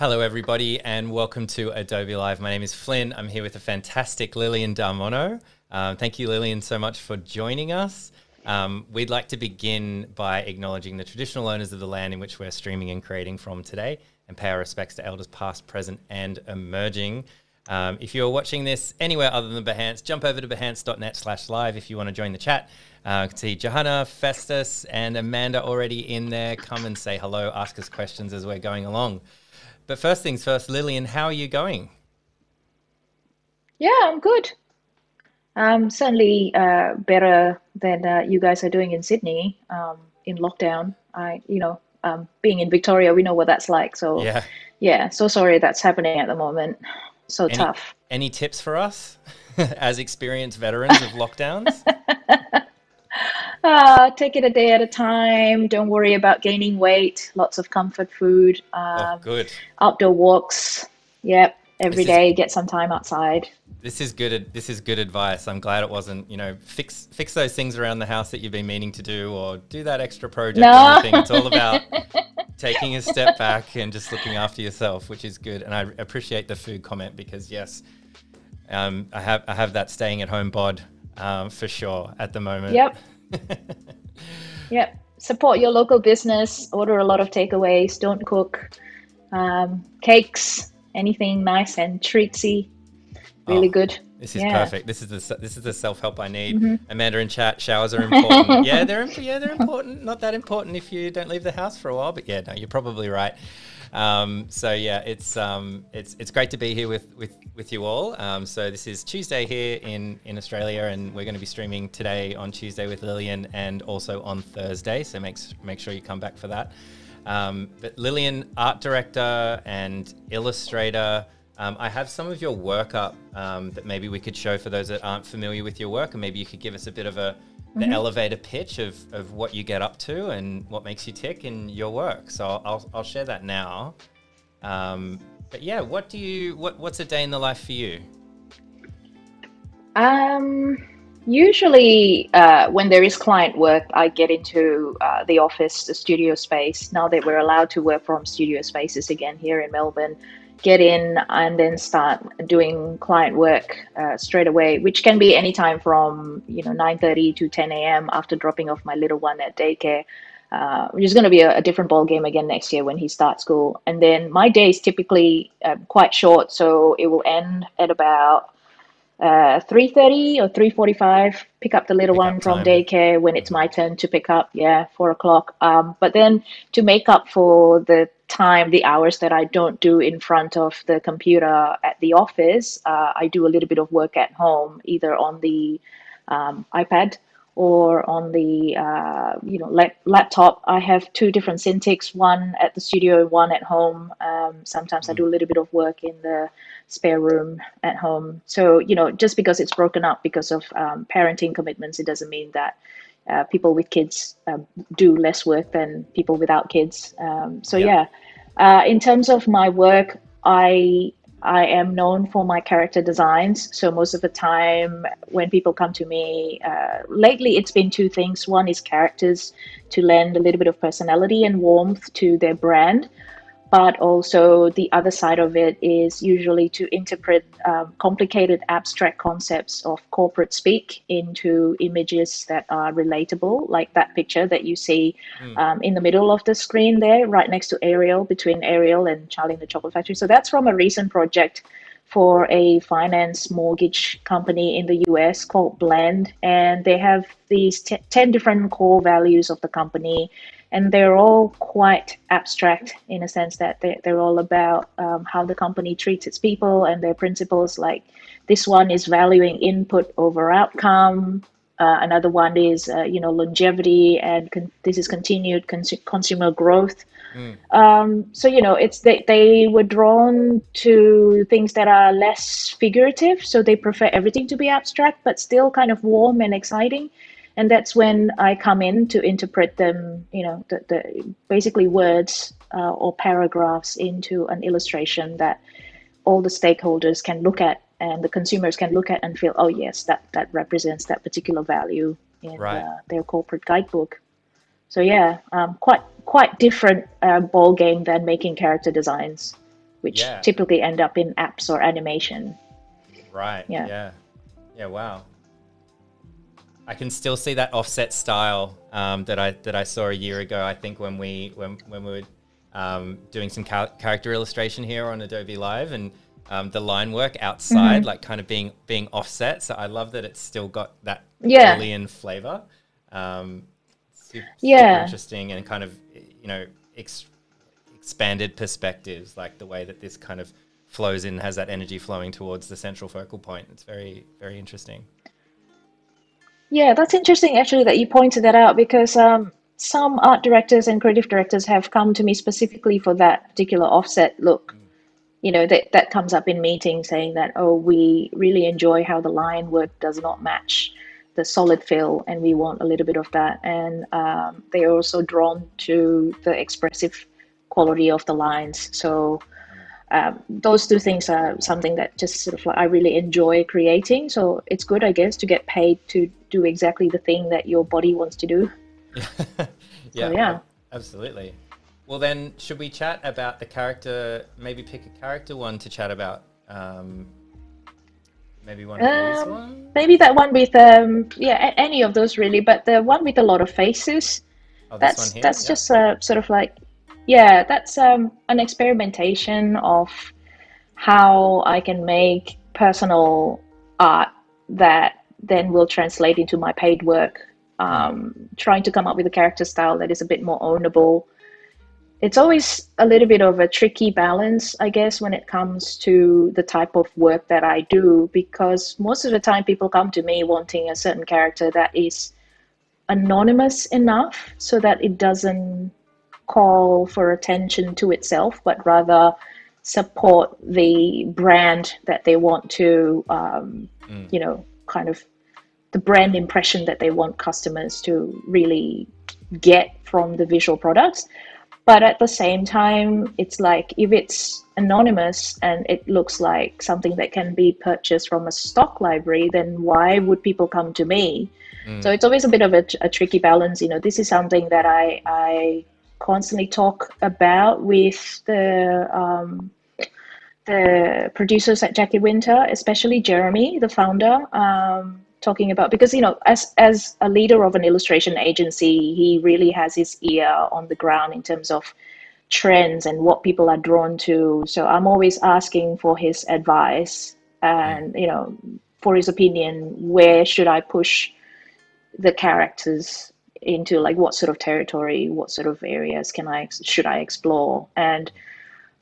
Hello, everybody, and welcome to Adobe Live. My name is Flynn. I'm here with the fantastic Lilian Darmono. Um, thank you, Lilian, so much for joining us. Um, we'd like to begin by acknowledging the traditional owners of the land in which we're streaming and creating from today and pay our respects to elders past, present, and emerging. Um, if you're watching this anywhere other than Behance, jump over to behance.net slash live if you want to join the chat. Uh, can see Johanna, Festus, and Amanda already in there. Come and say hello, ask us questions as we're going along. But first things first, Lilian, how are you going? Yeah, I'm good. Um, certainly uh, better than uh, you guys are doing in Sydney um, in lockdown. I, you know, um, being in Victoria, we know what that's like. So Yeah. yeah, so sorry that's happening at the moment. So Any, tough. any tips for us as experienced veterans of lockdowns? Uh, take it a day at a time. Don't worry about gaining weight. Lots of comfort food. oh, Um, good. outdoor walks. Yep, every This is- Get some time outside. This is good. This is good advice. I'm glad it wasn't. You know, fix fix those things around the house that you've been meaning to do, or do that extra project. No. It's all about taking a step back and just looking after yourself, which is good. And I appreciate the food comment because yes, um, I have I have that staying at home bod um, for sure at the moment. Yep. Yep. Support your local business. Order a lot of takeaways. Don't cook. Um, cakes. Anything nice and treatsy. Really Oh, good. This is Yeah. perfect. This is the this is the self help I need. Amanda in chat. Showers are important. yeah, they're yeah they're important. Not that important if you don't leave the house for a while, but yeah, no, you're probably right. Um, so yeah, it's um, it's it's great to be here with with with you all. Um, so this is Tuesday here in in Australia, and we're going to be streaming today on Tuesday with Lilian, and also on Thursday. So make make sure you come back for that. Um, but Lilian, art director and illustrator. Um, I have some of your work up um, that maybe we could show for those that aren't familiar with your work, and maybe you could give us a bit of a the elevator pitch of, of what you get up to and what makes you tick in your work. So I'll, I'll, I'll share that now. Um, but yeah, what do you what what's a day in the life for you? Um, usually, uh, when there is client work, I get into uh, the office, the studio space. Now that we're allowed to work from studio spaces again here in Melbourne, get in and then start doing client work uh, straight away, which can be anytime from you know 9:30 to 10 a.m. after dropping off my little one at daycare. Uh, which is going to be a, a different ball game again next year when he starts school. And then my day is typically uh, quite short, so it will end at about uh, 3.30 or 3.45 pick up the little Pick one from time. daycare when it's my turn to pick up yeah four o'clock um, but then to make up for the time the hours that i don't do in front of the computer at the office uh, i do a little bit of work at home either on the um, ipad or on the uh, you know lap- laptop i have two different Cintiqs one at the studio one at home um, sometimes i do a little bit of work in the spare room at home. So, you know, just because it's broken up because of um, parenting commitments, it doesn't mean that uh, people with kids um, do less work than people without kids. Um, so, Yeah. yeah, uh, in terms of my work, I I am known for my character designs. So most of the time, when people come to me, uh, lately it's been two things. One is characters to lend a little bit of personality and warmth to their brand but also the other side of it is usually to interpret um, complicated abstract concepts of corporate speak into images that are relatable, like that picture that you see um, in the middle of the screen there, right next to Ariel, between Ariel and Charlie in the Chocolate Factory. So that's from a recent project for a finance mortgage company in the US called Blend. And they have these t- 10 different core values of the company. And they're all quite abstract in a sense that they, they're all about um, how the company treats its people and their principles. Like this one is valuing input over outcome. Uh, another one is, uh, you know, longevity, and con- this is continued cons- consumer growth. Um, so you know, it's they they were drawn to things that are less figurative, so they prefer everything to be abstract, but still kind of warm and exciting. And that's when I come in to interpret them, you know, the, the basically words uh, or paragraphs into an illustration that all the stakeholders can look at and the consumers can look at and feel, oh yes, that that represents that particular value in Right. uh, their corporate guidebook. So yeah, um, quite quite different uh, ball game than making character designs. which Yeah. typically end up in apps or animation. Right. Yeah. Yeah. Yeah. Wow. I can still see that offset style um, that I that I saw a year ago. I think when we when when we were um, doing some char- character illustration here on Adobe Live and um, the line work outside, like kind of being being offset. So I love that it's still got that Yeah. alien flavor. Um, super, Yeah. super interesting and kind of you know ex- expanded perspectives, like the way that this kind of flows in has that energy flowing towards the central focal point. It's very very interesting. Yeah, that's interesting actually that you pointed that out because um, some art directors and creative directors have come to me specifically for that particular offset look. You know, that, that comes up in meetings saying that, oh, we really enjoy how the line work does not match the solid fill and we want a little bit of that. And um, they're also drawn to the expressive quality of the lines. So um, those two things are something that just sort of like I really enjoy creating. So it's good, I guess, to get paid to do exactly the thing that your body wants to do. yeah, yeah. absolutely. Well, then, should we chat about the character? Maybe pick a character one to chat about. Um, maybe one of these Um, ones. Maybe that one with um yeah a- any of those really, but the one with a lot of faces. Oh, this That's one here. that's yeah. just uh, sort of like yeah, that's um an experimentation of how I can make personal art that then will translate into my paid work. Um, trying to come up with a character style that is a bit more ownable. It's always a little bit of a tricky balance, I guess, when it comes to the type of work that I do, because most of the time people come to me wanting a certain character that is anonymous enough so that it doesn't call for attention to itself, but rather support the brand that they want to, um, Mm. you know, kind of the brand impression that they want customers to really get from the visual products. But at the same time, it's like if it's anonymous and it looks like something that can be purchased from a stock library, then why would people come to me? Mm. So it's always a bit of a, a tricky balance. You know, this is something that I I constantly talk about with the um, the producers at Jacky Winter, especially Jeremy, the founder, um, talking about because you know as as a leader of an illustration agency, he really has his ear on the ground in terms of trends and what people are drawn to. So I'm always asking for his advice and you know for his opinion. Where should I push the characters into? Like what sort of territory? What sort of areas can I should I explore? And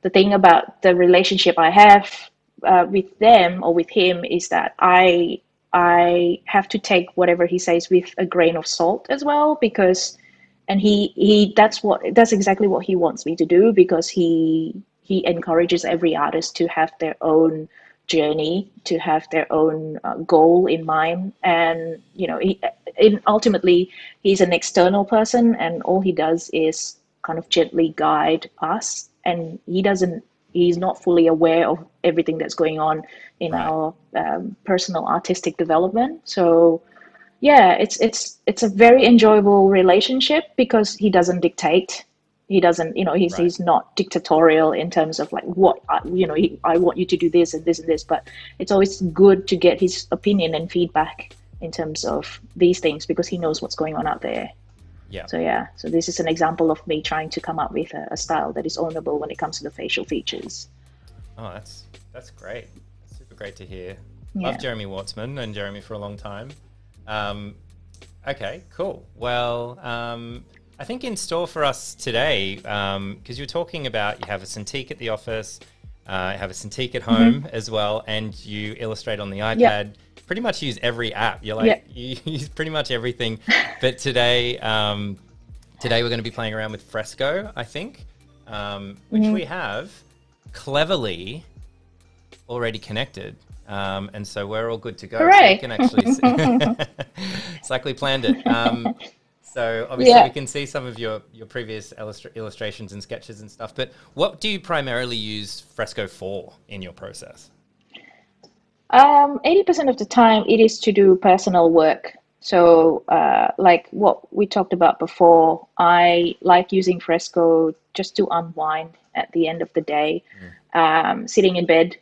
the thing about the relationship I have uh, with them or with him is that I I have to take whatever he says with a grain of salt as well because and he he that's what that's exactly what he wants me to do because he he encourages every artist to have their own journey to have their own uh, goal in mind. And you know he in ultimately he's an external person and all he does is kind of gently guide us. And he doesn't he's not fully aware of everything that's going on in Right. our um, personal artistic development. So yeah it's it's it's a very enjoyable relationship because he doesn't dictate he doesn't you know he's, Right. he's not dictatorial in terms of like what I, you know he, i want you to do this and this and this but it's always good to get his opinion and feedback in terms of these things because he knows what's going on out there Yeah. so yeah so this is an example of me trying to come up with a, a style that is ownable when it comes to the facial features Oh, that's that's great. Super great to hear. Yeah. Love Jeremy Wortsman, and Jeremy for a long time. Um, okay, cool. Well, um, I think in store for us today, because you're talking about you have a Cintiq at the office, uh, you have a Cintiq at home as well, and you illustrate on the iPad. Pretty much use every app. You're like you use pretty much everything. but today, um, today we're going to be playing around with Fresco, I think, um, which we have cleverly already connected. Um, and so we're all good to go. So we can actually see. it's like we planned it. Um, so obviously Yeah. we can see some of your, your previous illustra- illustrations and sketches and stuff. But what do you primarily use Fresco for in your process? Um, 80% of the time, it is to do personal work. So, uh, like what we talked about before, I like using Fresco just to unwind at the end of the day. um, sitting in bed.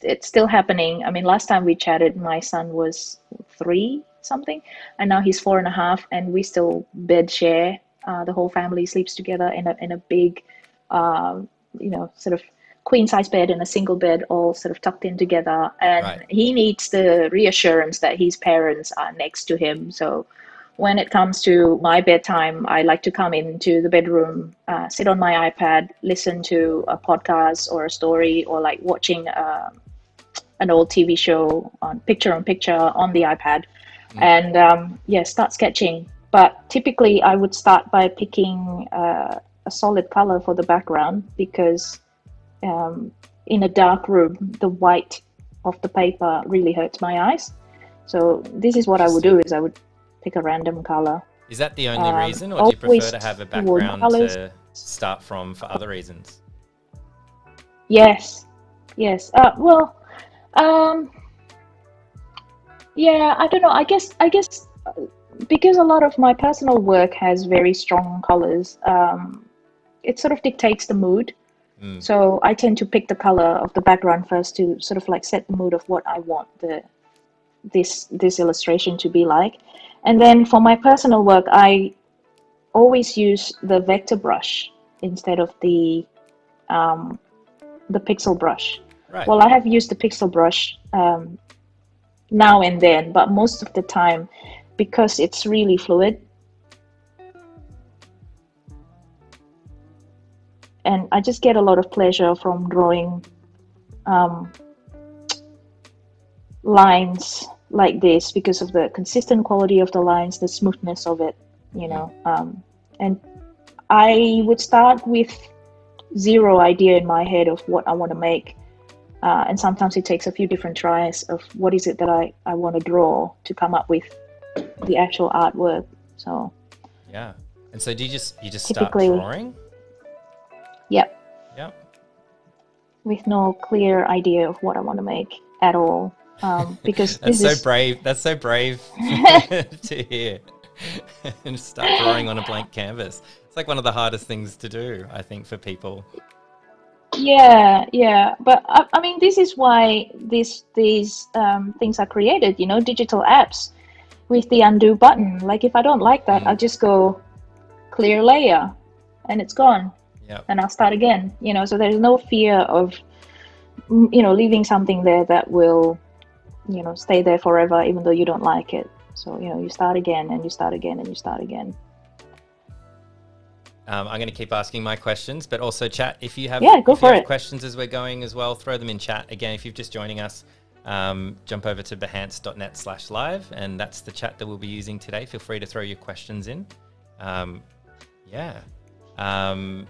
It's still happening. I mean, last time we chatted, my son was three something, and now he's four and a half, and we still bed share. Uh, the whole family sleeps together in a in a big, um, you know, sort of queen size bed and a single bed all sort of tucked in together and right. he needs the reassurance that his parents are next to him so when it comes to my bedtime, I like to come into the bedroom, uh, sit on my iPad, listen to a podcast or a story, or like watching uh, an old TV show on picture on picture on the iPad, mm. and um, yeah, start sketching. But typically, I would start by picking uh, a solid color for the background because um, in a dark room, the white of the paper really hurts my eyes. So this is what I would do: is I would pick a random color. Is that the only um, reason, or do you prefer to have a background to start from for other reasons? Yes, yes. Uh, well, um, yeah. I don't know. I guess. I guess uh, because a lot of my personal work has very strong colors. Um, it sort of dictates the mood. Mm. So I tend to pick the color of the background first to sort of like set the mood of what I want the this this illustration to be like and then for my personal work, I always use the vector brush instead of the um, the pixel brush. Right. Well, I have used the pixel brush um, now and then, but most of the time, because it's really fluid, and I just get a lot of pleasure from drawing um, lines like this because of the consistent quality of the lines, the smoothness of it, you know. Um, and I would start with zero idea in my head of what I want to make. Uh, and sometimes it takes a few different tries of what is it that I, I want to draw to come up with the actual artwork. So yeah. And so do you just you just start drawing? Yep. Yep. With no clear idea of what I want to make at all um, because that's so is... brave. That's so brave to hear. and start drawing on a blank canvas. It's like one of the hardest things to do, I think, for people. Yeah, yeah, but I, I mean, this is why these these um, things are created. You know, digital apps with the undo button. Like, if I don't like that. I'll just go clear layer, and it's gone. Yeah. And I'll start again. You know, so there's no fear of you know leaving something there that will you know stay there forever even though you don't like it so you know you start again and you start again and you start again um, I'm going to keep asking my questions, but also chat if you have, yeah, go for it. questions as we're going as well. Throw them in chat again. If you're just joining us, um, jump over to behance.net slash live, and that's the chat that we'll be using today. Feel free to throw your questions in. Um, yeah. Um,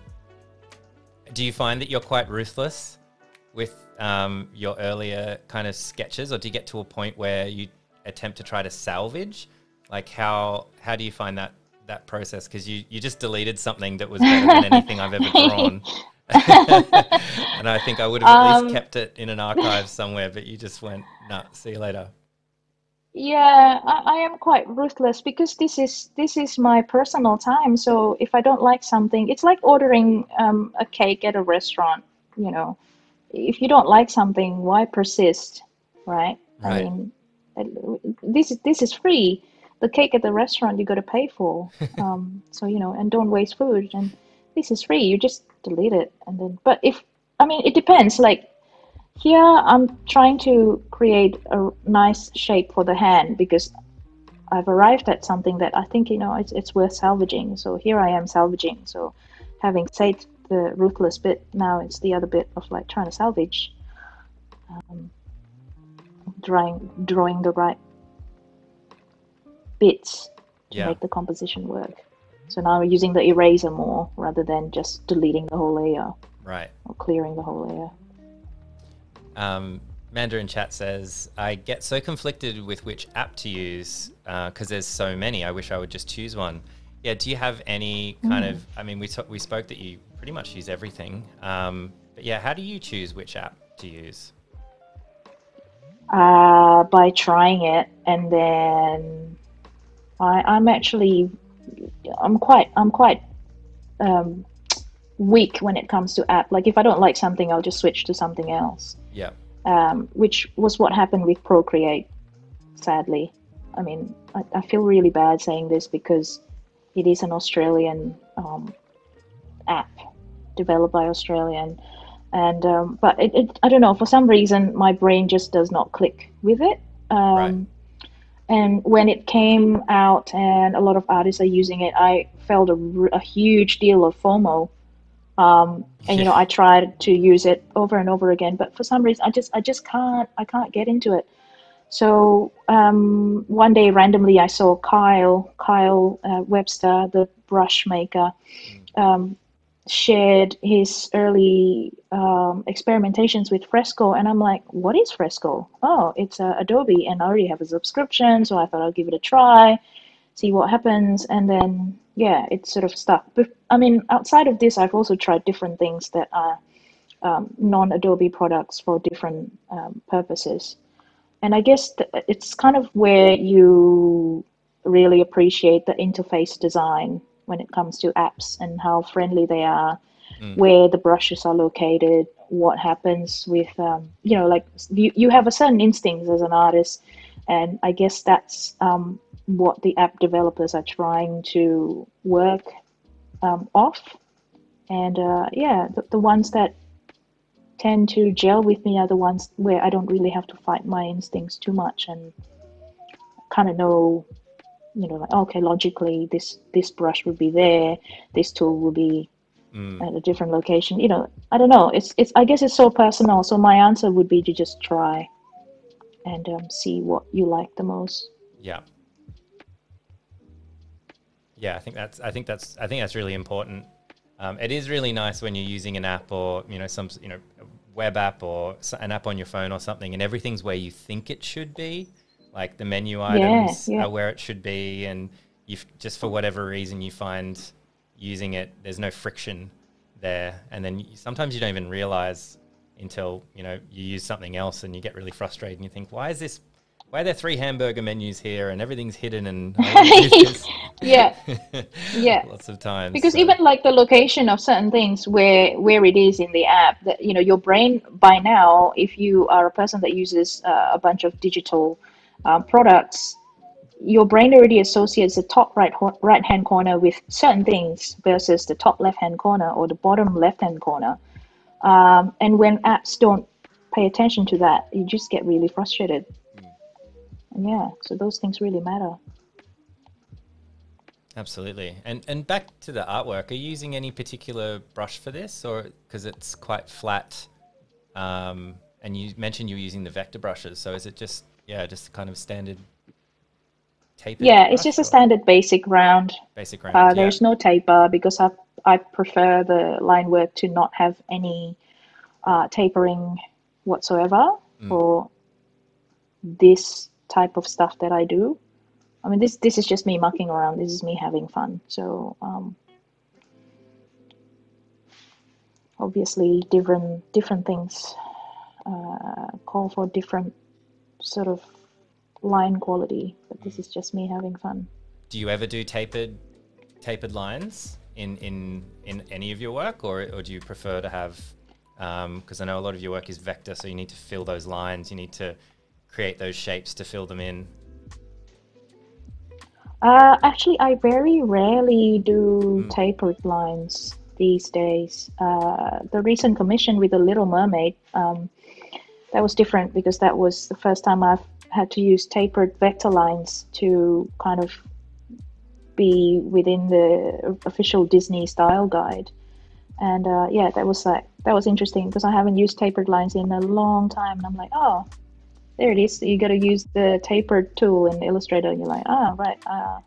do you find that you're quite ruthless with um, your earlier kind of sketches, or do you get to a point where you attempt to try to salvage? Like how how do you find that that process? Because you you just deleted something that was better than anything I've ever drawn. and I think I would have at um, least kept it in an archive somewhere, but you just went, nah, see you later. Yeah, I, I, am quite ruthless because this is this is my personal time. So if I don't like something, it's like ordering um, a cake at a restaurant. You know, if you don't like something, why persist, right? right. I mean, this is this is free. The cake at the restaurant you got to pay for. um, so you know, and don't waste food. And this is free. You just delete it, and then. But if I mean, it depends. Like here, I'm trying to create a nice shape for the hand because I've arrived at something that I think you know it's it's worth salvaging. So here I am salvaging. So having said the ruthless bit. Now it's the other bit of like trying to salvage, um, drawing drawing the right bits to yeah. make the composition work. So now we're using the eraser more rather than just deleting the whole layer. Right. Or clearing the whole layer. Um, Amanda in chat says, I get so conflicted with which app to use because uh, there's so many. I wish I would just choose one. Yeah. Do you have any kind mm. of? I mean, we we spoke that you pretty much use everything. Um, but yeah, how do you choose which app to use? Uh, by trying it, and then I, I'm actually I'm quite I'm quite um, weak when it comes to app. Like if I don't like something, I'll just switch to something else. Yeah. Um, which was what happened with Procreate, sadly. I mean, I, I feel really bad saying this because it is an Australian um, app developed by Australian, and um, but it, it, I don't know for some reason my brain just does not click with it. Um, right. And when it came out and a lot of artists are using it, I felt a, a huge deal of FOMO. Um, and you know, I tried to use it over and over again, but for some reason, I just I just can't I can't get into it. So um, one day, randomly, I saw Kyle Kyle uh, Webster, the brush maker, um, shared his early um, experimentations with Fresco, and I'm like, "What is Fresco? Oh, it's uh, Adobe, and I already have a subscription, so I thought I'll give it a try, see what happens." And then, yeah, it sort of stuck. But I mean, outside of this, I've also tried different things that are um, non-Adobe products for different um, purposes and I guess it's kind of where you really appreciate the interface design when it comes to apps and how friendly they are, mm. where the brushes are located, what happens with, um, you know, like you, you have a certain instincts as an artist. And I guess that's um, what the app developers are trying to work um, off. And uh, yeah, the, the ones that tend to gel with me are the ones where I don't really have to fight my instincts too much and kind of know, you know, like okay, logically this this brush would be there, this tool will be mm. at a different location. You know, I don't know. It's it's I guess it's so personal. So my answer would be to just try and um, see what you like the most. Yeah. Yeah, I think that's I think that's I think that's really important. Um, it is really nice when you're using an app or you know some you know web app or an app on your phone or something, and everything's where you think it should be. Like the menu items yeah, yeah. are where it should be, and you just for whatever reason you find using it, there's no friction there, and then you, sometimes you don't even realize until you know you use something else and you get really frustrated and you think, why is this why are there three hamburger menus here and everything's hidden and yeah yeah lots of times because so. even like the location of certain things where where it is in the app that you know your brain by now if you are a person that uses uh, a bunch of digital um, products your brain already associates the top right right hand corner with certain things versus the top left hand corner or the bottom left hand corner um, and when apps don't pay attention to that you just get really frustrated And yeah, so those things really matter. Absolutely. And and back to the artwork, are you using any particular brush for this or because it's quite flat? Um, and you mentioned you were using the vector brushes, so is it just yeah, just kind of standard taper? Yeah, it's just or? a standard basic round. Basic round. Uh, yeah. There's no taper because I I prefer the line work to not have any uh, tapering whatsoever mm. for this type of stuff that I do. I mean, this this is just me mucking around. This is me having fun. So um, obviously, different different things uh, call for different sort of line quality. But this is just me having fun. Do you ever do tapered tapered lines in in in any of your work, or or do you prefer to have? Because um, I know a lot of your work is vector, so you need to fill those lines. You need to create those shapes to fill them in? Uh, actually, I very rarely do mm. tapered lines these days. Uh, the recent commission with the Little Mermaid, um, that was different because that was the first time I've had to use tapered vector lines to kind of be within the official Disney style guide. And uh, yeah, that was like that was interesting because I haven't used tapered lines in a long time, and I'm like, oh, there it is. You got to use the tapered tool in Illustrator, and you're like, ah, right, uh,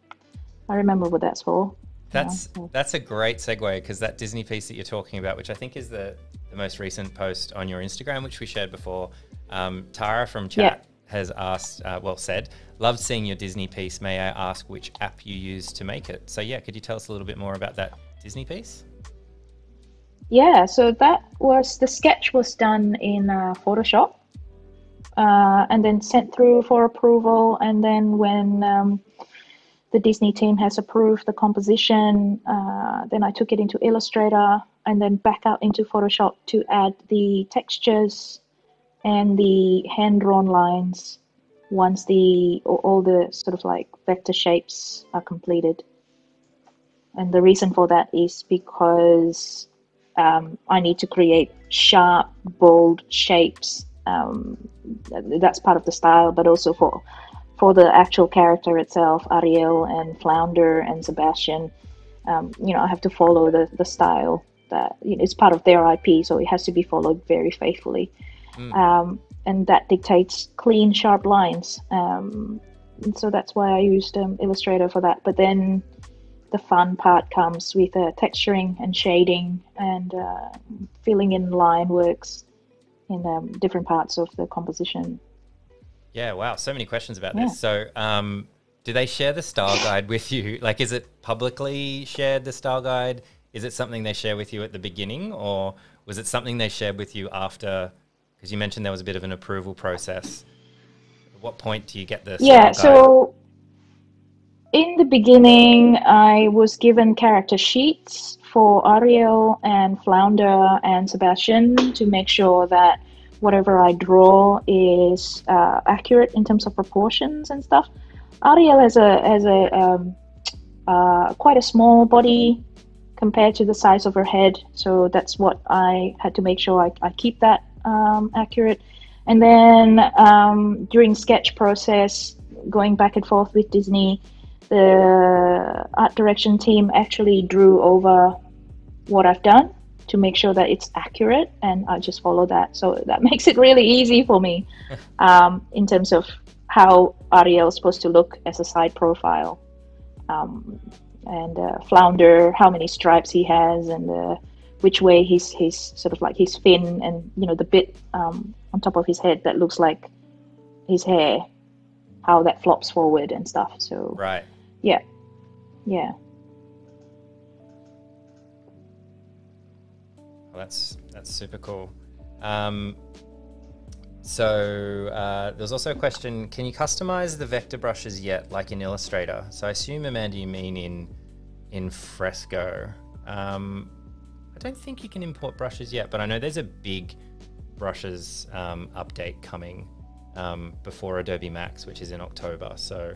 I remember what that's for. That's that's a great segue because that Disney piece that you're talking about, which I think is the, the most recent post on your Instagram, which we shared before, um, Tara from chat yeah. has asked, uh, well said, loved seeing your Disney piece. May I ask which app you used to make it? So yeah, could you tell us a little bit more about that Disney piece? Yeah, so that was the sketch was done in uh, Photoshop uh, and then sent through for approval. And then when um, the Disney team has approved the composition. Uh, then I took it into Illustrator and then back out into Photoshop to add the textures and the hand drawn lines once the all the sort of like vector shapes are completed. And the reason for that is because um, I need to create sharp, bold shapes. Um, that's part of the style, but also for for the actual character itself, Ariel and Flounder and Sebastian. Um, you know, I have to follow the, the style that you know, it's part of their IP, so it has to be followed very faithfully. Mm. Um, and that dictates clean, sharp lines. Um, so that's why I used um, Illustrator for that. But then the fun part comes with uh, texturing and shading and uh, filling in line works in um, different parts of the composition. Yeah, wow, so many questions about yeah. this. So, um, do they share the style guide with you? Like, is it publicly shared, the style guide? Is it something they share with you at the beginning, or was it something they shared with you after? Because you mentioned there was a bit of an approval process. At what point do you get this? yeah? So in the beginning, I was given character sheets for Ariel and Flounder and Sebastian to make sure that whatever I draw is uh, accurate in terms of proportions and stuff. Ariel has a has a um, uh, quite a small body compared to the size of her head, so that's what I had to make sure I, I keep that um, accurate. And then um, during sketch process, going back and forth with Disney, the art direction team actually drew over what I've done to make sure that it's accurate, and I just follow that. So that makes it really easy for me um, in terms of how Ariel is supposed to look as a side profile, um, and uh, Flounder, how many stripes he has, and uh, which way his his sort of like his fin, and you know the bit um, on top of his head that looks like his hair, how that flops forward and stuff. So right yeah. Yeah. Well, that's that's super cool. Um, so uh, there's also a question: Can you customize the vector brushes yet, like in Illustrator? So I assume Amanda, you mean in in Fresco. Um, I don't think you can import brushes yet, but I know there's a big brushes um, update coming um, before Adobe Max, which is in October. So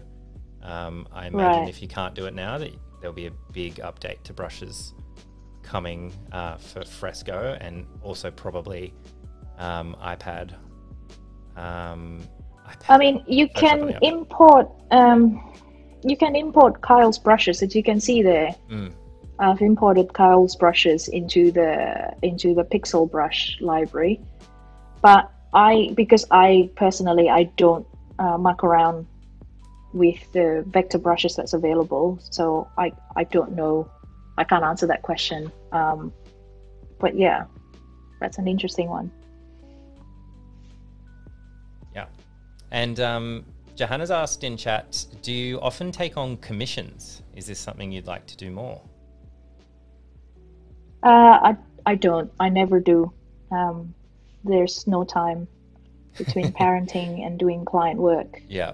um, I imagine right. if you can't do it now, that there'll be a big update to brushes coming uh, for Fresco and also probably um, iPad. Um, iPad. I mean, you can import um, you can import Kyle's brushes, as you can see there. Mm. I've imported Kyle's brushes into the into the Pixel Brush library, but I because I personally I don't uh, muck around with the vector brushes that's available. So I, I don't know. I can't answer that question. Um, but yeah, that's an interesting one. Yeah. And um, Johanna's asked in chat Do you often take on commissions? Is this something you'd like to do more? Uh, I, I don't. I never do. Um, there's no time between parenting and doing client work. Yeah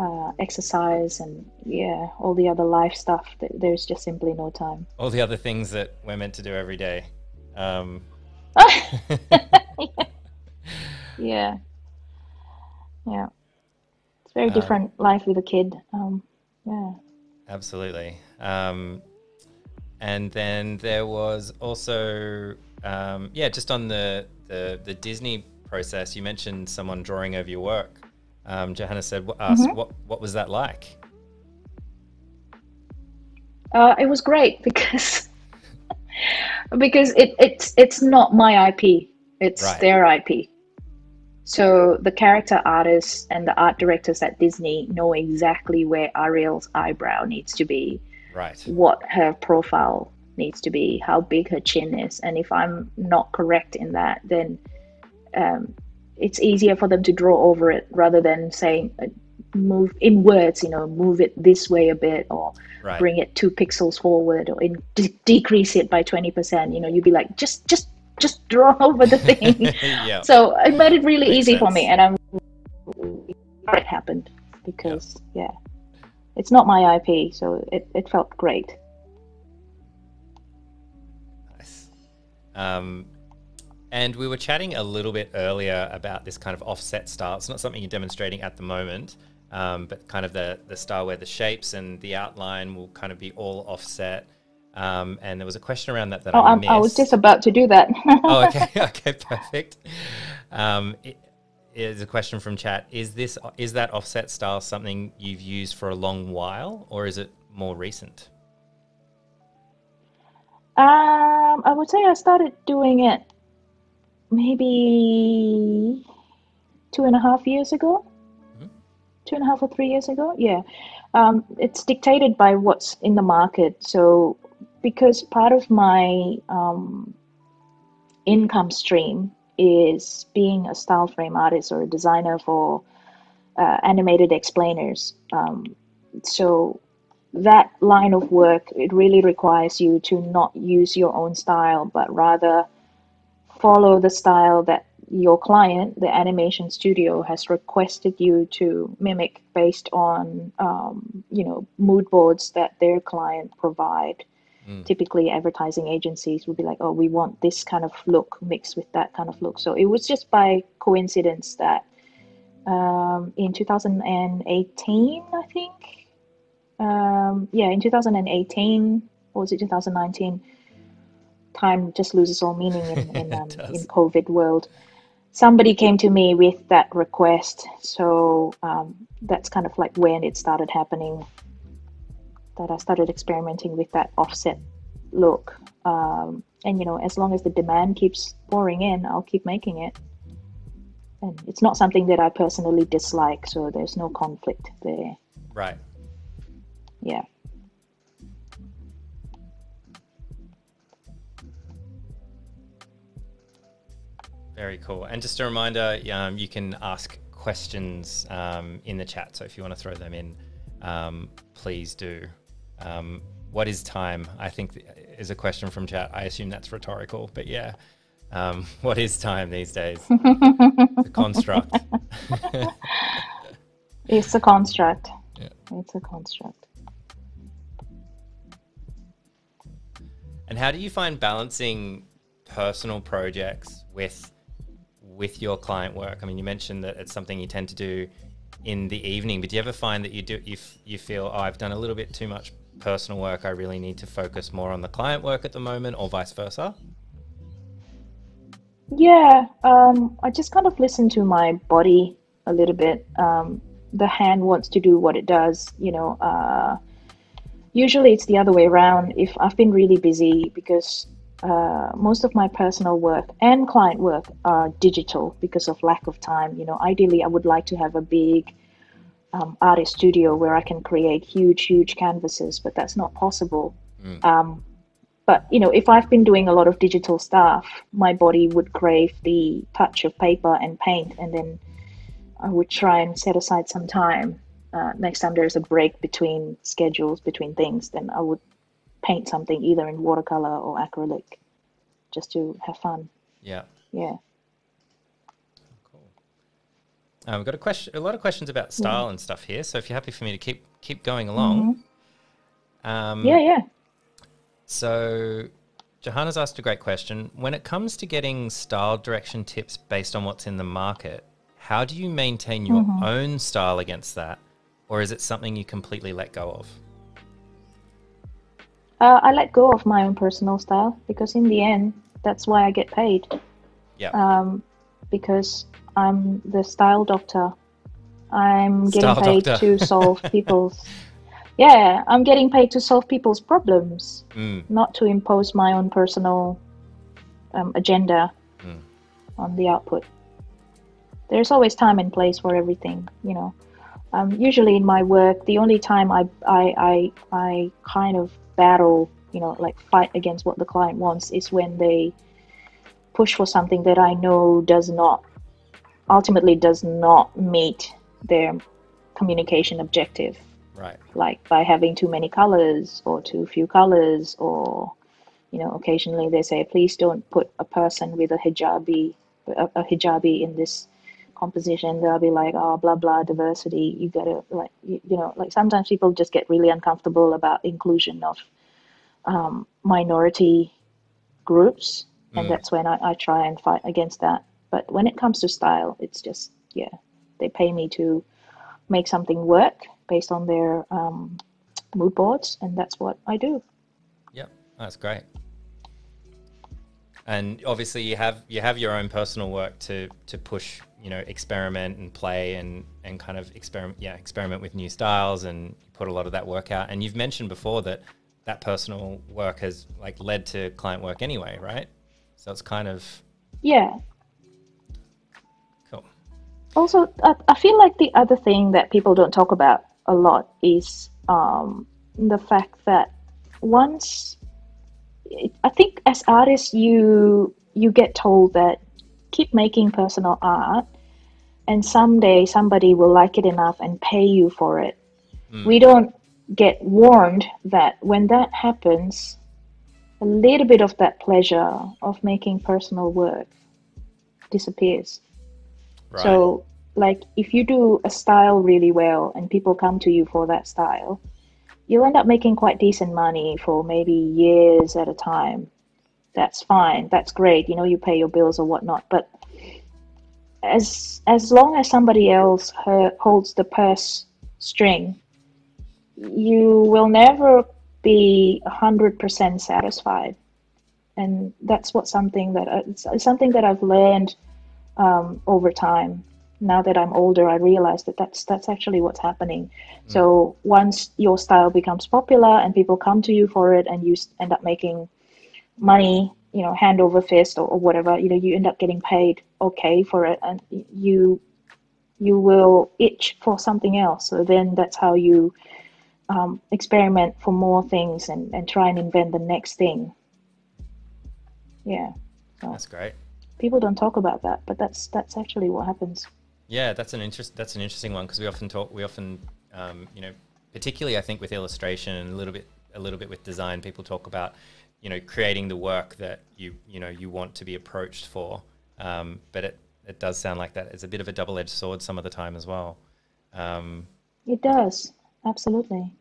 uh, exercise and yeah, all the other life stuff. There's just simply no time. All the other things that we're meant to do every day. Um... yeah, yeah. It's very uh, different uh, life with a kid. Um, yeah. Absolutely. Um, and then there was also, um, yeah, just on the, the the Disney process. You mentioned someone drawing over your work. Um, Johanna said, asked, mm-hmm. what, what was that like? Uh, it was great because because it, it's it's not my IP, it's right. their IP. So the character artists and the art directors at Disney know exactly where Ariel's eyebrow needs to be, right? What her profile needs to be, how big her chin is, and if I'm not correct in that, then um, it's easier for them to draw over it rather than saying uh, move in words you know move it this way a bit or right. bring it two pixels forward or in, de- decrease it by 20% you know you'd be like just just just draw over the thing yeah. so it made it really Makes easy sense. for me and i'm it happened because yeah it's not my IP, so it, it felt great. Nice. Um, and we were chatting a little bit earlier about this kind of offset style. It's not something you're demonstrating at the moment, um, but kind of the, the style where the shapes and the outline will kind of be all offset. Um, and there was a question around that that oh, I missed. I was just about to do that. oh, okay, okay, perfect. Um, it, is a question from chat. Is this is that offset style something you've used for a long while, or is it more recent? Um, I would say I started doing it maybe two and a half years ago. Mm-hmm. Two and a half or three years ago, yeah. Um, it's dictated by what's in the market. So, because part of my um, income stream is being a style frame artist or a designer for uh, animated explainers. Um, so that line of work it really requires you to not use your own style, but rather follow the style that your client, the animation studio, has requested you to mimic based on, um, you know, mood boards that their client provide. Mm. Typically, advertising agencies would be like, "Oh, we want this kind of look mixed with that kind of look." So it was just by coincidence that um, in 2018, I think, um, yeah, in 2018 or was it 2019? Time just loses all meaning in in, um, in COVID world. Somebody came to me with that request, so um, that's kind of like when it started happening. That I started experimenting with that offset look, um, and you know, as long as the demand keeps pouring in, I'll keep making it. And it's not something that I personally dislike, so there's no conflict there. Right. Yeah. Very cool. And just a reminder, um, you can ask questions um, in the chat. So if you want to throw them in, um, please do. Um, what is time? I think is a question from chat. I assume that's rhetorical, but yeah. Um, what is time these days? the construct. it's a construct. Yeah. It's a construct. And how do you find balancing personal projects with with your client work? I mean, you mentioned that it's something you tend to do in the evening, but do you ever find that you do you, you feel oh, I've done a little bit too much personal work. I really need to focus more on the client work at the moment, or vice versa? Yeah, um, I just kind of listen to my body a little bit. Um, the hand wants to do what it does, you know. Uh, usually it's the other way around. If I've been really busy because uh, most of my personal work and client work are digital because of lack of time. You know, ideally, I would like to have a big um, artist studio where I can create huge, huge canvases, but that's not possible. Mm. Um, but you know, if I've been doing a lot of digital stuff, my body would crave the touch of paper and paint, and then I would try and set aside some time. Uh, next time there's a break between schedules between things, then I would paint something either in watercolor or acrylic just to have fun. Yeah. Yeah. Cool. Uh, we've got a question, a lot of questions about style and stuff here. So if you're happy for me to keep keep going along. Mm-hmm. Um, yeah, yeah. So Johanna's asked a great question. When it comes to getting style direction tips based on what's in the market, how do you maintain your mm-hmm. own style against that? Or is it something you completely let go of? Uh, I let go of my own personal style because in the end, that's why I get paid. Yeah. Um, because I'm the style doctor. I'm getting style paid doctor. to solve people's. yeah, I'm getting paid to solve people's problems, mm. not to impose my own personal um, agenda mm. on the output. There's always time and place for everything, you know. Um, usually in my work, the only time I, I, I, I kind of battle, you know, like fight against what the client wants is when they push for something that I know does not ultimately does not meet their communication objective. Right. Like by having too many colors or too few colors or you know, occasionally they say, please don't put a person with a hijabi a, a hijabi in this composition, they'll be like, oh, blah, blah, diversity. You gotta, like, you, you know, like sometimes people just get really uncomfortable about inclusion of um, minority groups. And mm. that's when I, I try and fight against that. But when it comes to style, it's just, yeah, they pay me to make something work based on their um, mood boards. And that's what I do. Yep, that's great and obviously you have you have your own personal work to to push you know experiment and play and and kind of experiment yeah experiment with new styles and put a lot of that work out. And you've mentioned before that that personal work has like led to client work anyway right? So it's kind of yeah. Cool. Also i, I feel like the other thing that people don't talk about a lot is um, the fact that once I think as artists, you you get told that keep making personal art, and someday somebody will like it enough and pay you for it. Mm. We don't get warned that when that happens, a little bit of that pleasure of making personal work disappears. Right. So, like, if you do a style really well and people come to you for that style, you'll end up making quite decent money for maybe years at a time. That's fine. That's great. You know, you pay your bills or whatnot. But as as long as somebody else holds the purse string, you will never be hundred percent satisfied. And that's what something that it's, it's something that I've learned um, over time now that I'm older, I realize that that's that's actually what's happening. Mm. So once your style becomes popular and people come to you for it, and you end up making money, you know, hand over fist or, or whatever, you know, you end up getting paid okay for it, and you you will itch for something else. So then that's how you um, experiment for more things and, and try and invent the next thing. Yeah. So that's great. People don't talk about that, but that's that's actually what happens. Yeah, that's an interest. That's an interesting one because we often talk. We often, um, you know, particularly I think with illustration and a little bit, a little bit with design, people talk about, you know, creating the work that you, you know, you want to be approached for. Um, but it, it does sound like that is a bit of a double-edged sword some of the time as well. Um, it does absolutely.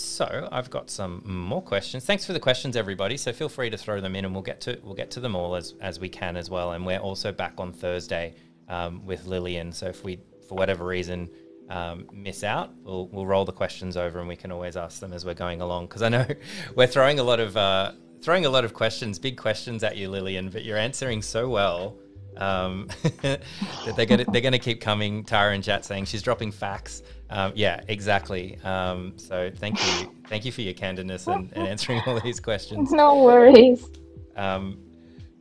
So I've got some more questions. Thanks for the questions, everybody. So feel free to throw them in, and we'll get to we'll get to them all as as we can as well. And we're also back on Thursday um, with Lilian. So if we, for whatever reason, um, miss out, we'll we'll roll the questions over, and we can always ask them as we're going along. Because I know we're throwing a lot of uh, throwing a lot of questions, big questions at you, Lilian, but you're answering so well um, that they're gonna they're gonna keep coming. Tara and chat saying she's dropping facts. Um, yeah, exactly. Um, so thank you, thank you for your candidness and, and answering all these questions. No worries. Um,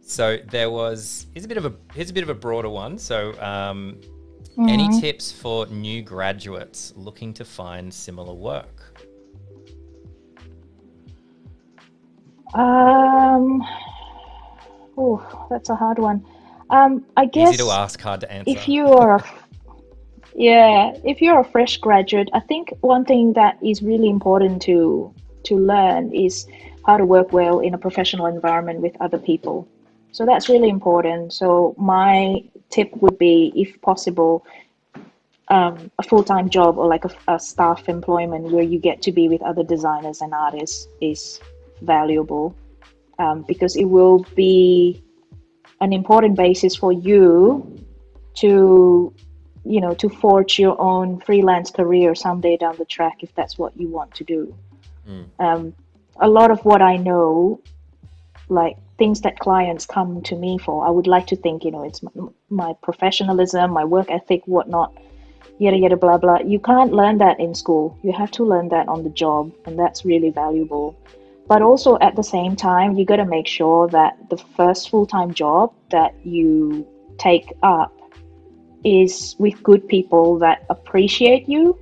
so there was here's a bit of a here's a bit of a broader one. So um, mm-hmm. any tips for new graduates looking to find similar work? Um, oh, that's a hard one. Um, I guess easy to ask, hard to answer. If you are a yeah, if you're a fresh graduate, I think one thing that is really important to to learn is how to work well in a professional environment with other people. So that's really important. So my tip would be, if possible, um, a full-time job or like a, a staff employment where you get to be with other designers and artists is valuable um, because it will be an important basis for you to you know to forge your own freelance career someday down the track if that's what you want to do. Mm. um, a lot of what i know like things that clients come to me for i would like to think you know it's my, my professionalism my work ethic whatnot yada yada blah blah. You can't learn that in school. You have to learn that on the job and that's really valuable but also at the same time you got to make sure that the first full-time job that you take up is with good people that appreciate you.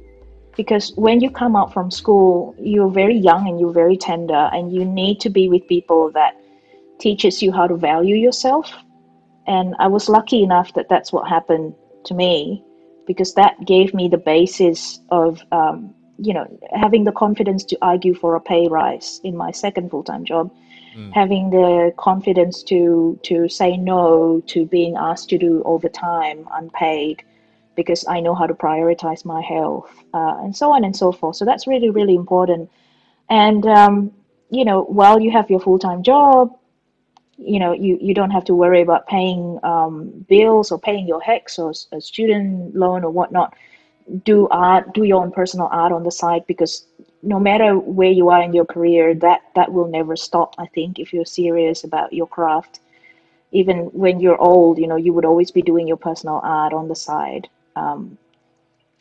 Because when you come out from school you're very young and you're very tender and you need to be with people that teaches you how to value yourself. And i was lucky enough that that's what happened to me because that gave me the basis of um, you know, having the confidence to argue for a pay rise in my second full time job, mm. having the confidence to to say no to being asked to do overtime unpaid because I know how to prioritize my health uh, and so on and so forth. So that's really really important. And um, you know, while you have your full time job, you know you, you don't have to worry about paying um, bills or paying your HECS or a student loan or whatnot do art do your own personal art on the side because no matter where you are in your career that that will never stop i think if you're serious about your craft. Even when you're old you know you would always be doing your personal art on the side. Um,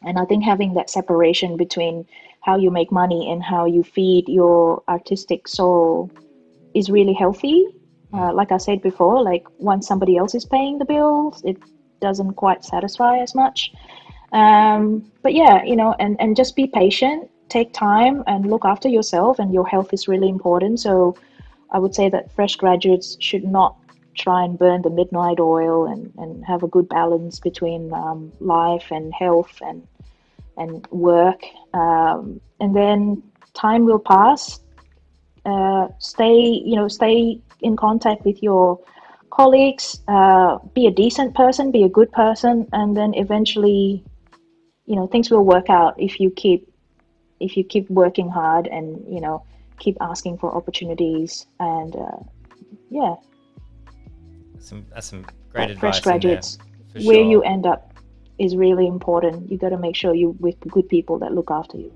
and i think having that separation between how you make money and how you feed your artistic soul is really healthy. Uh, like i said before like once somebody else is paying the bills it doesn't quite satisfy as much um, but yeah, you know, and, and just be patient, take time and look after yourself, and your health is really important. So I would say that fresh graduates should not try and burn the midnight oil and, and have a good balance between um, life and health and and work. Um, and then time will pass. Uh, stay, you know, stay in contact with your colleagues. Uh, be a decent person, be a good person, and then eventually you know things will work out if you keep if you keep working hard and you know keep asking for opportunities and uh, yeah. Some that's some great advice fresh graduates. where you end up is really important. You got to make sure you with good people that look after you.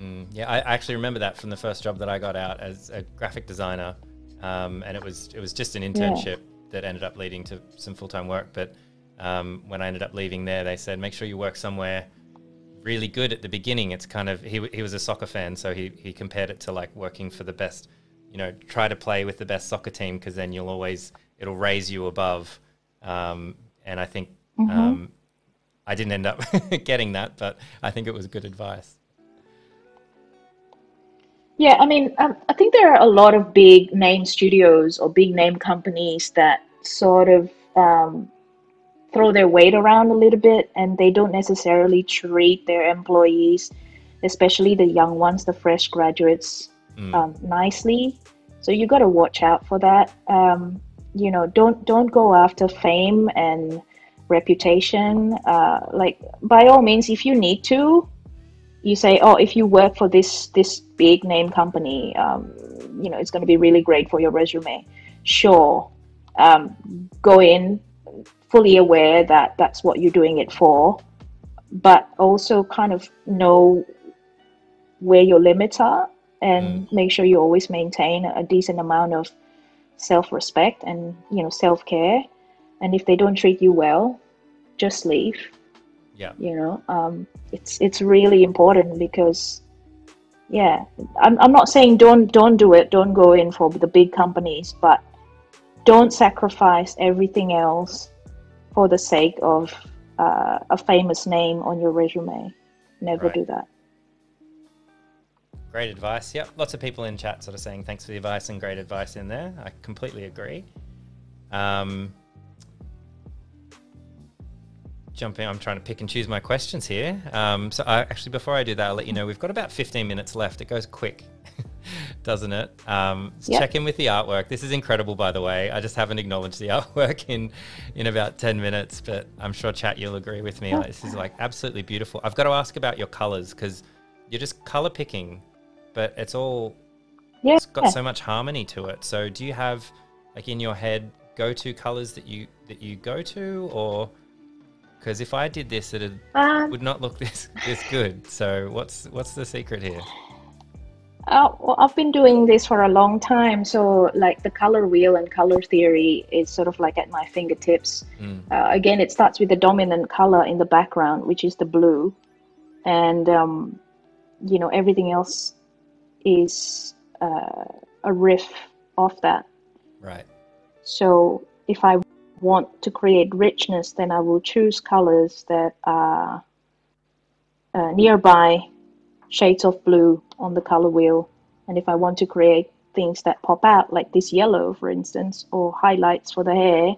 Mm, yeah I actually remember that from the first job that I got out as a graphic designer um, and it was it was just an internship yeah. that ended up leading to some full-time work but um, when I ended up leaving there they said make sure you work somewhere really good at the beginning. It's kind of he he was a soccer fan, so he he compared it to like working for the best. You know, try to play with the best soccer team because then you'll always it'll raise you above. Um, and I think mm-hmm. um, I didn't end up getting that, but I think it was good advice. Yeah, I mean, um, I think there are a lot of big name studios or big name companies that sort of um, throw their weight around a little bit and they don't necessarily treat their employees especially the young ones the fresh graduates mm. um, nicely. So you got to watch out for that. Um, you know don't don't go after fame and reputation. Uh, like by all means if you need to you say oh if you work for this this big name company um, you know it's going to be really great for your resume. Sure um, go in fully aware that that's what you're doing it for, but also kind of know where your limits are and mm. make sure you always maintain a decent amount of self-respect and you know self-care. And if they don't treat you well just leave. Yeah. You know um, it's it's really important because yeah I'm, I'm not saying don't don't do it don't go in for the big companies but don't sacrifice everything else for the sake of uh, a famous name on your resume. Never right. do that. Great advice. Yep. Lots of people in chat sort of saying thanks for the advice and great advice in there. I completely agree. Um, jumping, I'm trying to pick and choose my questions here. Um, so I, actually, before I do that, I'll let you know we've got about 15 minutes left. It goes quick. doesn't it? Um, yep. Check in with the artwork. This is incredible, by the way. I just haven't acknowledged the artwork in in about ten minutes, but I'm sure chat you'll agree with me. Like, this is like absolutely beautiful. I've got to ask about your colors because you're just color picking, but it's all yeah. it's got so much harmony to it. So do you have like in your head go to colors that you that you go to or because if I did this, it um, would not look this this good. So what's what's the secret here? Uh, well, I've been doing this for a long time, so like the color wheel and color theory is sort of like at my fingertips. Mm. Uh, again, it starts with the dominant color in the background, which is the blue, and um, you know everything else is uh, a riff of that. Right. So if I want to create richness, then I will choose colors that are uh, nearby shades of blue on the color wheel. And if I want to create things that pop out, like this yellow, for instance, or highlights for the hair,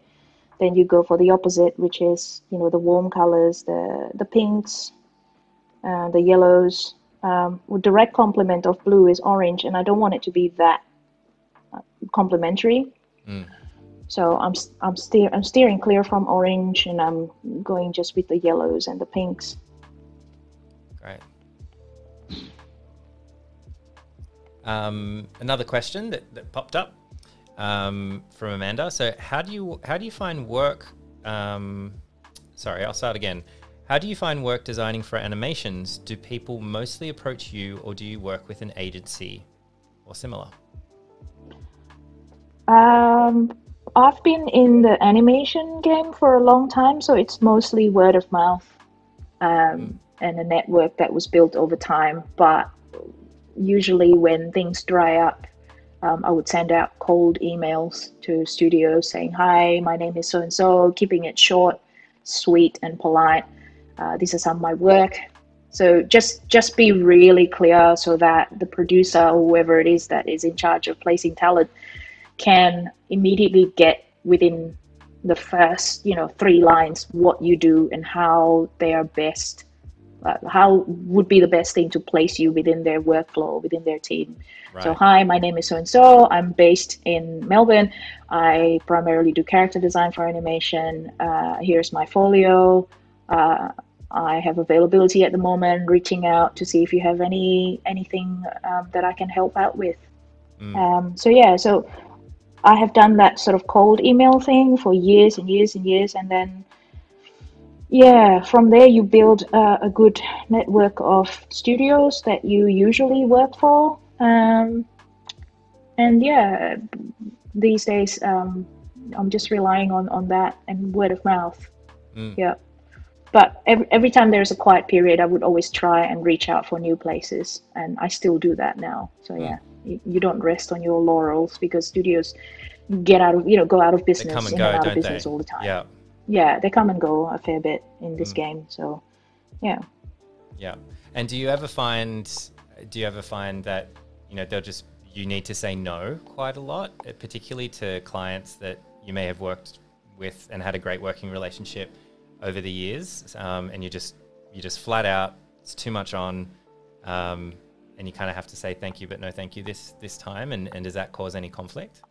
then you go for the opposite, which is you know the warm colors, the the pinks, uh, the yellows, um, direct complement of blue is orange, and I don't want it to be that uh, complementary. Mm. So I'm I'm steer I'm steering clear from orange, and I'm going just with the yellows and the pinks. Great. Um, another question that, that popped up um, from Amanda. So how do you how do you find work? Um, sorry, I'll start again. How do you find work designing for animations? Do people mostly approach you, or do you work with an agency or similar? Um, I've been in the animation game for a long time, so it's mostly word of mouth um, mm. and a network that was built over time. But usually, when things dry up, um, I would send out cold emails to studios saying, Hi, my name is so and so, keeping it short, sweet, and polite. Uh, this is some of my work. So just just be really clear so that the producer or whoever it is that is in charge of placing talent can immediately get within the first you know three lines what you do and how they are best how would be the best thing to place you within their workflow within their team right. so hi my name is so and so i'm based in melbourne i primarily do character design for animation uh, here's my folio uh, I have availability at the moment, reaching out to see if you have any anything um, that I can help out with. Mm. Um, so yeah, so I have done that sort of cold email thing for years and years and years, and then yeah, from there you build uh, a good network of studios that you usually work for, um, and yeah, these days um, I'm just relying on on that and word of mouth. Mm. Yeah but every, every time there's a quiet period i would always try and reach out for new places and i still do that now so hmm. yeah you, you don't rest on your laurels because studios get out of you know go out of business they come and go, out of business they? all the time yeah yeah they come and go a fair bit in this mm. game so yeah yeah and do you ever find do you ever find that you know they'll just you need to say no quite a lot particularly to clients that you may have worked with and had a great working relationship over the years, um, and you just you just flat out it's too much on, um, and you kind of have to say thank you but no thank you this this time, and, and does that cause any conflict?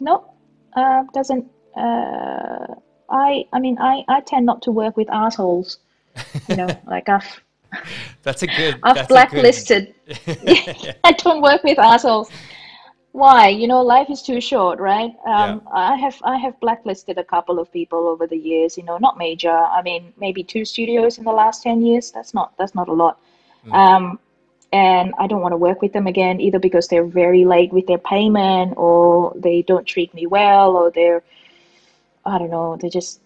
No, uh, doesn't. Uh, I I mean I I tend not to work with assholes. You know, like I've. That's a good. I've blacklisted. Good... I don't work with assholes why you know life is too short right um, yeah. i have i have blacklisted a couple of people over the years you know not major i mean maybe two studios in the last 10 years that's not that's not a lot mm. um, and i don't want to work with them again either because they're very late with their payment or they don't treat me well or they're i don't know they just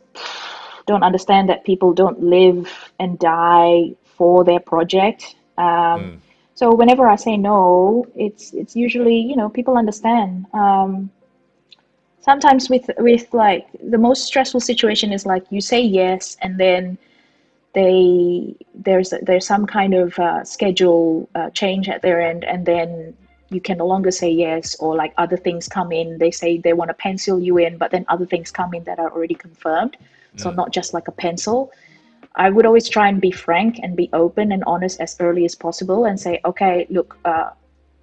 don't understand that people don't live and die for their project um, mm so whenever I say no, it's it's usually you know people understand. Um, sometimes with with like the most stressful situation is like you say yes and then they there's there's some kind of uh, schedule uh, change at their end and then you can no longer say yes or like other things come in they say they want to pencil you in but then other things come in that are already confirmed so not just like a pencil I would always try and be frank and be open and honest as early as possible and say, okay, look, uh,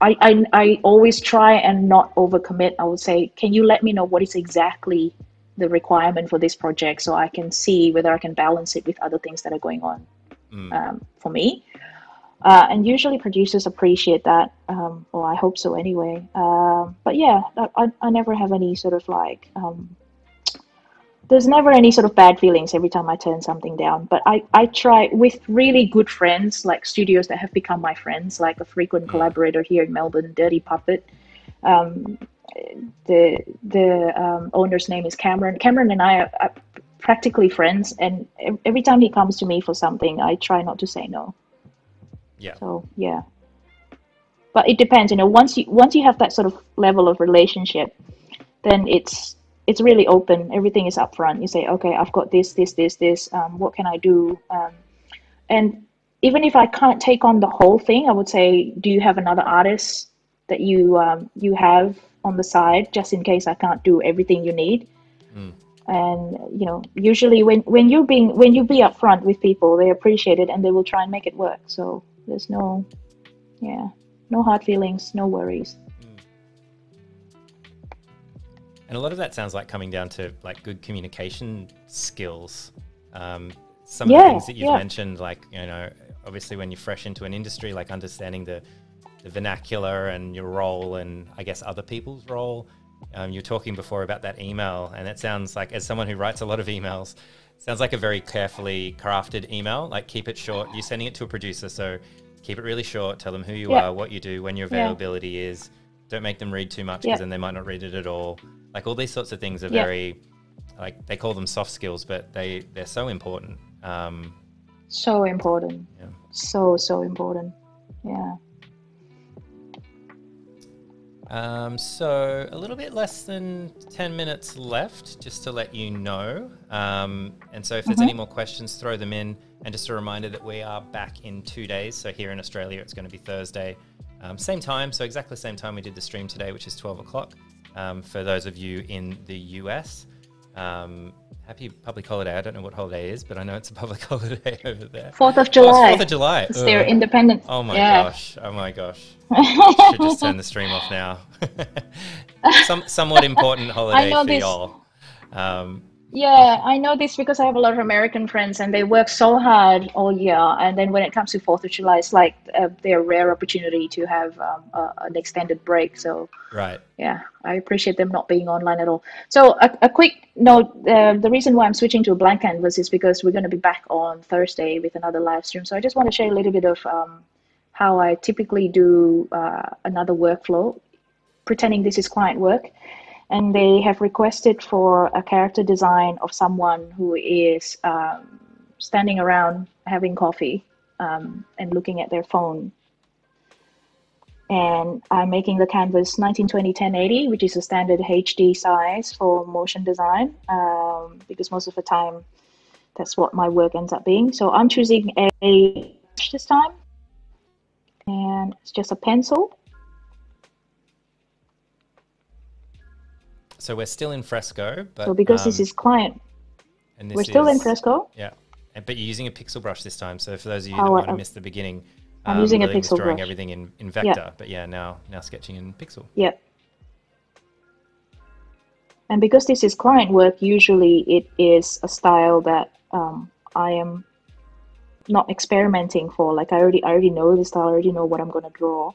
I, I, I always try and not overcommit. I would say, can you let me know what is exactly the requirement for this project so I can see whether I can balance it with other things that are going on mm. um, for me. Uh, and usually producers appreciate that, um, or I hope so anyway. Uh, but yeah, I, I never have any sort of like um, there's never any sort of bad feelings every time I turn something down. But I, I try with really good friends, like studios that have become my friends, like a frequent collaborator here in Melbourne, Dirty Puppet. Um, the the um, owner's name is Cameron. Cameron and I are, are, practically friends, and every time he comes to me for something, I try not to say no. Yeah. So yeah, but it depends. You know, once you once you have that sort of level of relationship, then it's it's really open. Everything is upfront. You say, okay, I've got this, this, this, this. Um, what can I do? Um, and even if I can't take on the whole thing, I would say, do you have another artist that you um, you have on the side, just in case I can't do everything you need? Mm. And you know, usually when when you're being when you be upfront with people, they appreciate it and they will try and make it work. So there's no yeah no hard feelings no worries. And a lot of that sounds like coming down to like good communication skills. Um, some Yeah, of the things that you've yeah. mentioned like you know obviously when you're fresh into an industry like understanding the the vernacular and your role and i guess other people's role. Um, you're talking before about that email and it sounds like as someone who writes a lot of emails sounds like a very carefully crafted email like keep it short you're sending it to a producer so keep it really short tell them who you Yeah. are what you do when your Yeah. availability is don't make them read too much because Yeah. then they might not read it at all like all these sorts of things are Yeah. very like they call them soft skills but they they're so important um, so important Yeah. so so important yeah Um, so a little bit less than 10 minutes left, just to let you know. Um, and so if there's any more questions, throw them in. And just a reminder that we are back in two days. So here in Australia, it's going to be Thursday. Um, same time, so exactly the same time we did the stream today, which is 12 o'clock. Um, for those of you in the US, um, happy public holiday. I don't know what holiday is, but I know it's a public holiday over there. fourth of Oh, july 4th of July. it's their independence Oh my yeah. gosh! Oh my gosh! Should just turn the stream off now. Some somewhat important holiday for y'all. Um, Yeah, I know this because I have a lot of American friends and they work so hard all year. And then when it comes to 4th of July, it's like uh, their rare opportunity to have um, a, an extended break. So, right. yeah, I appreciate them not being online at all. So, a, a quick note uh, the reason why I'm switching to a blank canvas is because we're going to be back on Thursday with another live stream. So, I just want to share a little bit of um, how I typically do uh, another workflow, pretending this is client work and they have requested for a character design of someone who is um, standing around having coffee um, and looking at their phone. And I'm making the canvas 1920 1080, which is a standard HD size for motion design, um, because most of the time that's what my work ends up being. So I'm choosing a this time, and it's just a pencil. So we're still in Fresco, but So because this um, is client, and this we're still in Fresco. Yeah, but you're using a pixel brush this time. So for those of you Oh, might have missed the beginning, I'm using a was pixel drawing brush. everything in, in vector, but yeah, now now sketching in pixel. Yeah. And because this is client work, usually it is a style that um, I am not experimenting for. Like I already, I already know the style. I already know what I'm going to draw.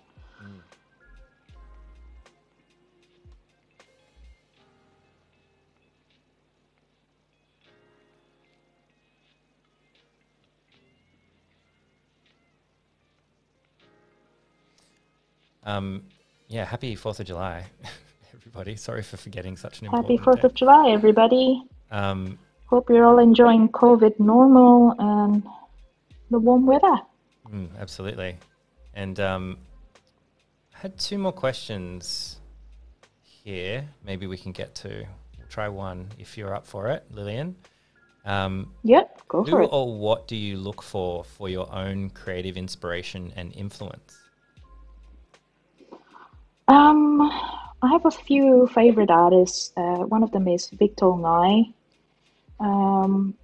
Um, yeah, happy Fourth of July, everybody. Sorry for forgetting such an important Happy important. Fourth of July, everybody! Um, Hope you're all enjoying COVID normal and the warm weather. Mm, absolutely. And um, I had two more questions here. Maybe we can get to. We'll try one if you're up for it, Lilian. Um, Yep, go for it. or what do you look for for your own creative inspiration and influence? Um, I have a few favorite artists. Uh, one of them is Victo Ngai. Um,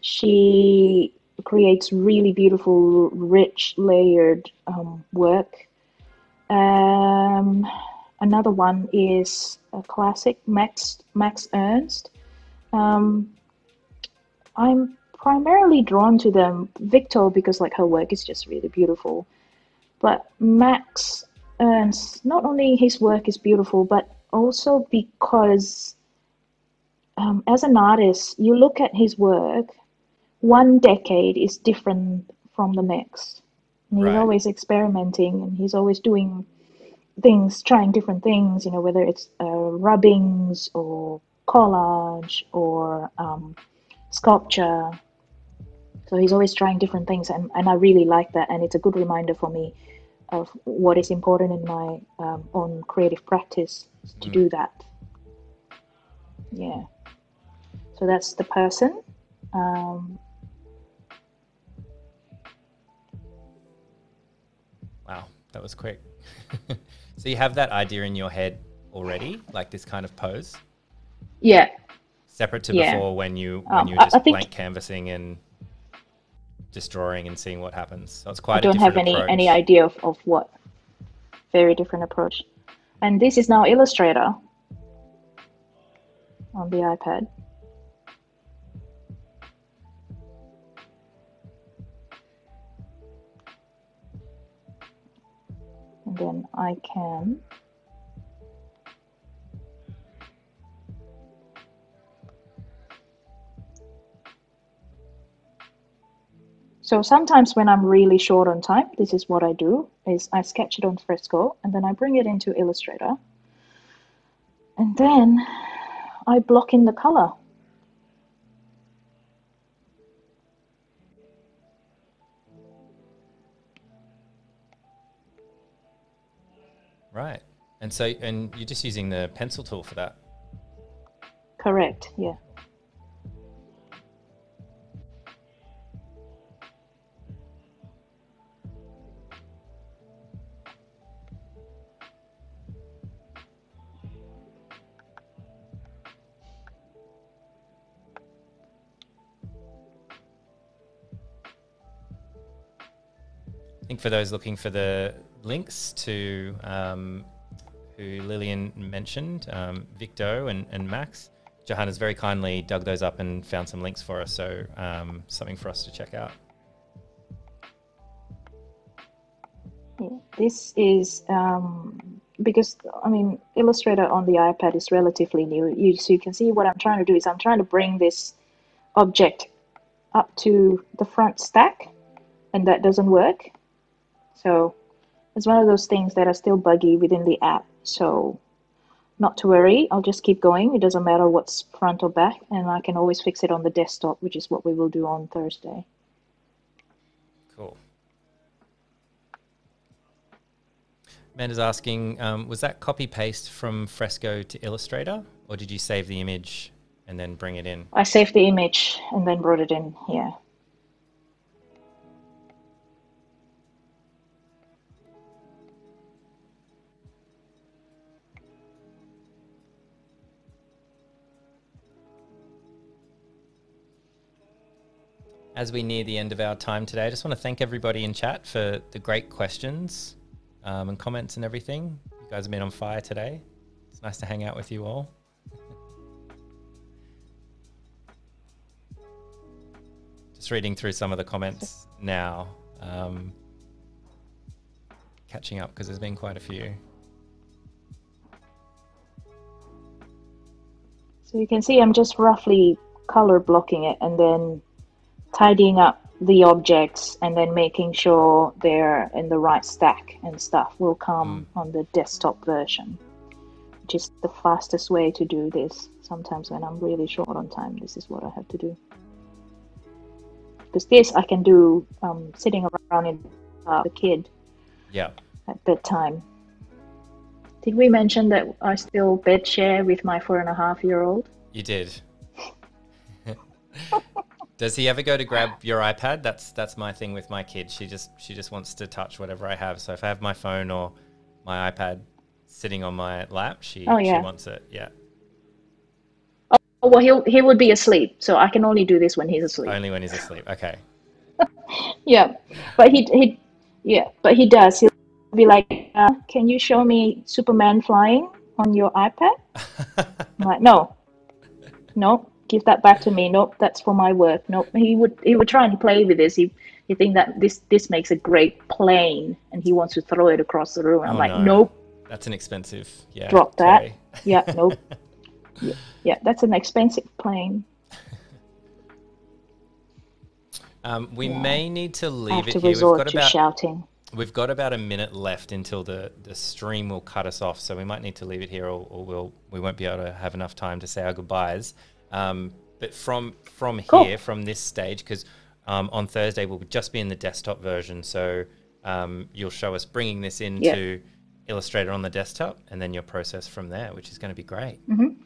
she creates really beautiful, rich, layered um, work. Um, another one is a classic, Max Max Ernst. Um, I'm primarily drawn to them, Victor, because like her work is just really beautiful. But Max Ernst, not only his work is beautiful, but also because um, as an artist, you look at his work, one decade is different from the next. And he's Right. always experimenting and he's always doing things, trying different things, you know, whether it's uh, rubbings or collage or um, sculpture. So he's always trying different things, and, and I really like that. And it's a good reminder for me of what is important in my um, own creative practice to Mm. do that. Yeah. So that's the person. Um, Wow, that was quick. so you have that idea in your head already, like this kind of pose, yeah. separate to Yeah. before when you when Um, you were I- just I think- blank canvassing and just drawing and seeing what happens. So it's quite. I don't have any approach. any idea of, of what. Very different approach, and this is now Illustrator on the iPad. And then I can So sometimes when I'm really short on time, this is what I do, is I sketch it on Fresco and then I bring it into Illustrator. And then I block in the color. Right. And so, and you're just using the pencil tool for that? Correct, yeah. For those looking for the links to um, who Lilian mentioned, um, Victo and, and Max, Johanna's very kindly dug those up and found some links for us. So um, something for us to check out. This is um, because I mean Illustrator on the iPad is relatively new. You, so you can see what I'm trying to do is I'm trying to bring this object up to the front stack, and that doesn't work. So it's one of those things that are still buggy within the app. So not to worry, I'll just keep going. It doesn't matter what's front or back, and I can always fix it on the desktop, which is what we will do on Thursday. Cool. Amanda's asking, um, was that copy paste from Fresco to Illustrator, or did you save the image and then bring it in? I saved the image and then brought it in here. As we near the end of our time today, I just want to thank everybody in chat for the great questions um, and comments and everything. You guys have been on fire today. It's nice to hang out with you all. Just reading through some of the comments now. Um, catching up because there's been quite a few. So you can see I'm just roughly color blocking it and then tidying up the objects and then making sure they're in the right stack and stuff will come mm. on the desktop version, which is the fastest way to do this. Sometimes when I'm really short on time, this is what I have to do. Because this I can do um, sitting around in uh, the kid. Yeah. At bedtime. Did we mention that I still bed share with my four and a half year old? You did. Does he ever go to grab your iPad? That's that's my thing with my kid. She just she just wants to touch whatever I have. So if I have my phone or my iPad sitting on my lap, she oh, yeah. she wants it. Yeah. Oh well, he he would be asleep, so I can only do this when he's asleep. Only when he's asleep. Okay. yeah, but he he yeah, but he does. He'll be like, uh, "Can you show me Superman flying on your iPad?" I'm like, "No, no, give that back to me. Nope, that's for my work. Nope. He would he would try and play with this. He he think that this this makes a great plane, and he wants to throw it across the room. I'm oh, like, no. nope. That's an expensive. Yeah. Drop that. yeah. Nope. yeah, yeah, that's an expensive plane. Um, we yeah. may need to leave to it here. We've got about shouting. We've got about a minute left until the, the stream will cut us off, so we might need to leave it here, or, or we'll we won't be able to have enough time to say our goodbyes. Um, but from from cool. here, from this stage, because um, on Thursday we'll just be in the desktop version, so um, you'll show us bringing this into Illustrator on the desktop, and then your process from there, which is going to be great. Mm-hmm.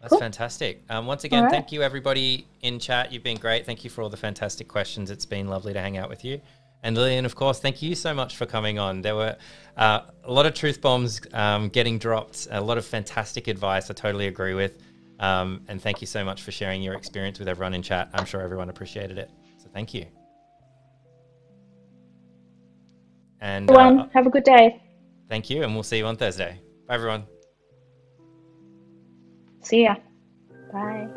That's cool. fantastic. Um, once again, right. thank you everybody in chat. You've been great. Thank you for all the fantastic questions. It's been lovely to hang out with you. And Lilian, of course, thank you so much for coming on. There were uh, a lot of truth bombs um, getting dropped, a lot of fantastic advice. I totally agree with. Um, and thank you so much for sharing your experience with everyone in chat. I'm sure everyone appreciated it. So thank you. And everyone, uh, have a good day. Thank you, and we'll see you on Thursday. Bye, everyone. See ya. Bye.